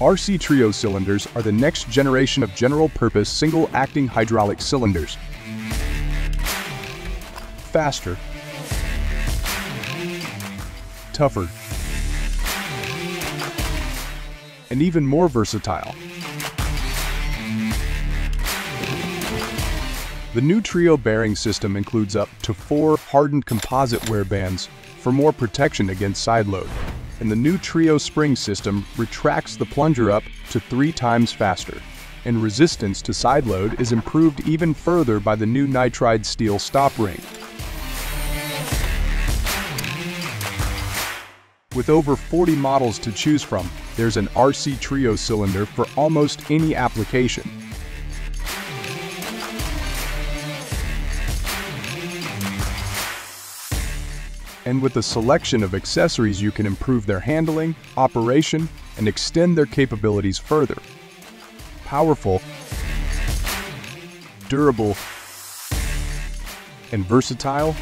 RC Trio cylinders are the next generation of general-purpose single-acting hydraulic cylinders. Faster. Tougher. And even more versatile. The new Trio bearing system includes up to four hardened composite wear bands for more protection against side load and the new Trio spring system retracts the plunger up to three times faster. And resistance to side load is improved even further by the new nitride steel stop ring. With over 40 models to choose from, there's an RC Trio cylinder for almost any application. And with a selection of accessories you can improve their handling, operation, and extend their capabilities further. Powerful, durable, and versatile,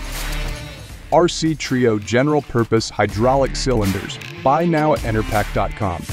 RC Trio General Purpose Hydraulic Cylinders. Buy now at Enerpac.com.